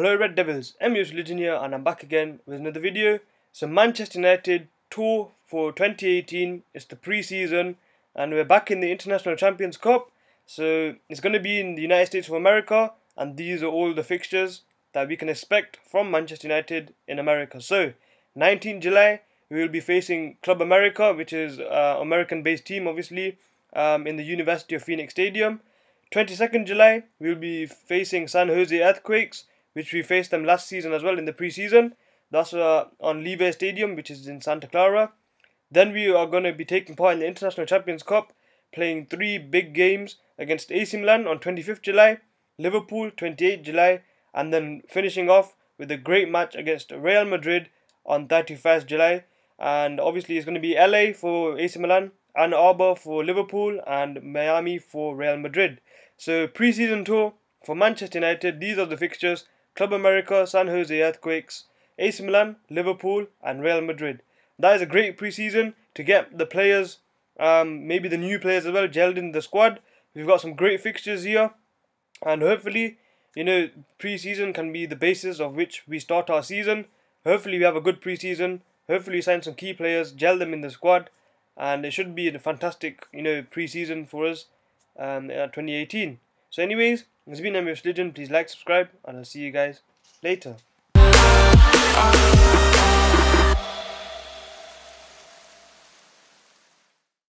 Hello Red Devils, I'm Yus here and I'm back again with another video. So Manchester United tour for 2018, it's the pre-season and we're back in the International Champions Cup. So it's going to be in the United States of America and these are all the fixtures that we can expect from Manchester United in America. So 19 July we will be facing Club America which is an American based team obviously um, in the University of Phoenix Stadium. 22nd July, we'll be facing San Jose Earthquakes, which we faced them last season as well in the preseason. That's uh, on Levi Stadium, which is in Santa Clara. Then we are going to be taking part in the International Champions Cup, playing three big games against AC Milan on 25th July, Liverpool 28th July, and then finishing off with a great match against Real Madrid on 31st July. And obviously, it's going to be LA for AC Milan, Ann Arbor for Liverpool, and Miami for Real Madrid. So pre-season tour for Manchester United. These are the fixtures: Club America, San Jose Earthquakes, AC Milan, Liverpool, and Real Madrid. That is a great pre-season to get the players, um, maybe the new players as well, gelled in the squad. We've got some great fixtures here, and hopefully, you know, pre-season can be the basis of which we start our season. Hopefully, we have a good pre-season. Hopefully, sign some key players, gel them in the squad, and it should be a fantastic, you know, pre-season for us um, uh, 2018. So anyways, it's been Amir Religion. Please like, subscribe, and I'll see you guys later.